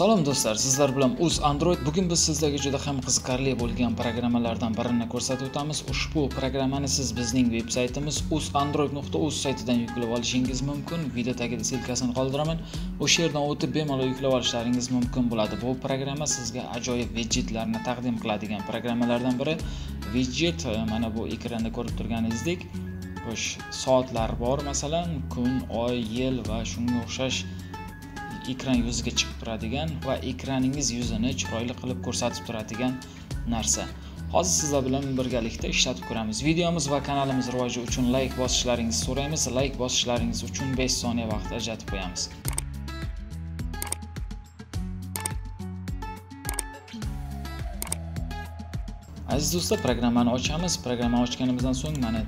Salom do'stlar, sizlar bilan Uz Android. Bugun biz sizlarga juda ham qiziqarli bo'lgan programmalardan birini ko'rsatib o'tamiz. Ushbu programmani siz bizning veb-saytimiz uzandroid.uz saytidan yuklab olishingiz mumkin. Video tagida silkasini qoldiraman. O'sha yerdan o'tib bemalol yuklab olishlaringiz mumkin bo'ladi. Bu programma sizga ajoyib widgetlarni taqdim qiladigan programmalardan biri. Widget e, mana bu ekranda ko'rib turganingizdek, xo'sh, soatlar bor, masalan, kun, oy, yil va shunga o'xshash ekran yuziga chiqib turadigan va ekraningiz yuzini chiroyli qilib ko'rsatib turadigan narsa. Hozir sizlar bilan birgalikda ishlatib ko'ramiz. Videomiz va kanalimiz rivoji uchun layk bosishlaringizni so'raymiz. Layk bosishlaringiz uchun 5 soniya vaqt ajratib qo'yamiz. Aziz do'stlar programmani ochamiz. Programmani ochganimizdan so'ng mana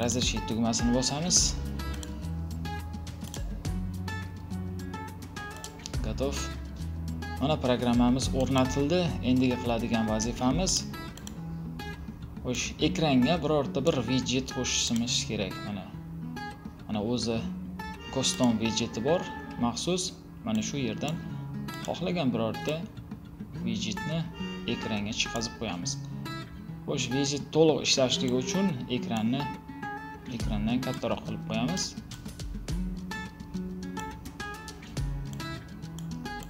разрешить tugmasini bosamiz. Готов mana programmamiz o'rnatildi. Endigi qiladigan vazifamiz. O'sh ekranga birorta bir widget qo'shishimiz kerak. Mana mana o'zi custom widgeti bor. Maxsus mana shu yerdan xohlagan birorta widgetni ekranga chiqazib qo'yamiz. Xo'sh widget to'liq ishlashligi uchun ekranni ekrandan kattaroq qilib qo'yamiz.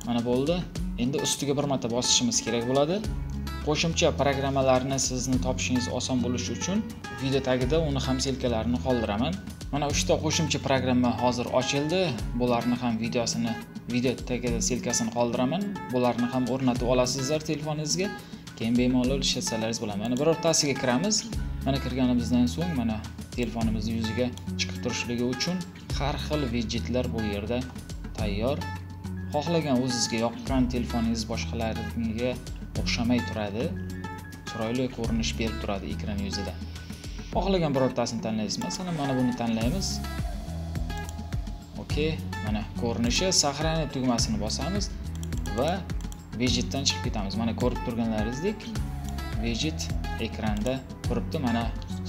Mana bo'ldi. Endi ustiga bir marta bosishimiz kerak bo'ladi. Qo'shimcha programmalarni sizni topishingiz oson bo'lishi uchun video tagida uni ham selkalarini qoldiraman. Mana uchta qo'shimcha programma hozir ochildi. Bularni ham videosini video tagida silkasini qoldiraman. Bularni ham o'rnatib olasizlar telefoningizga. Keyin bemalol ishlatsalaringiz bo'ladi. Mana birortasiga kiramiz. Mana kirganimizdan so'ng mana telefonimizni yuziga chiqib turishligi uchun har xil widjetlar bu yerda tayyor. Xohlagan o'zizga yoqqan telefoningiz boshqalarnikiga o'xshamay turadi. Chiroyli ko'rinish berib turadi ekran yuzida. Xohlagan birortasini tanlaysiz masalan mana buni tanlaymiz. Okey mana ko'rinishi сохранить tugmasini bosamiz va widgetdan chiqib ketamiz. Mana ko'rib turganlaringizdek widget ekranda turibdi. Mana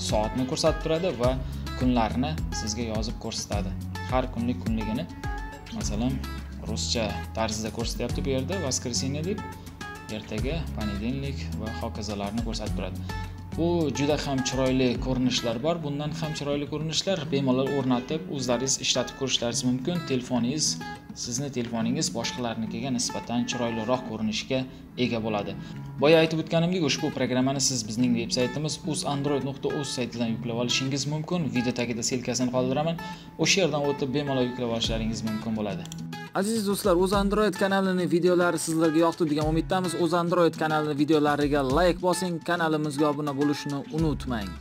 soatni ko'rsatib turadi va kunlarni sizga yozib ko'rsatadi. Har kunlik kunligini masalan ruscha tarzida ko'rsatyapti bu yerda. Воскресенье deb ertaga понедельник va hokazolarni ko'rsatib turadi. Bu juda ham chiroyli ko'rinishlar bor. Bundan ham chiroyli ko'rinishlar bemalol o'rnatib o'zlaringiz ishlatib ko'rishlaringiz mumkin. Telefoningiz sizni telefoningiz boshqalarnikiga nisbatan chiroyliroq ko'rinishga ega bo'ladi. Boya aytib o'tganimdek ushbu programmani siz bizning veb saytimiz uzandroid.uz saytidan yuklab olishingiz mumkin. Video tagida silkasini qoldiraman. O'sha yerdan o'tib bemalol yuklab olishlaringiz mumkin bo'ladi. Aziz do'stlar o'z android kanalining videolari sizlarga yoqdi degan umiddamiz. O'z android kanalining videolariga like bosing kanalimizga obuna bo'lishni unutmang.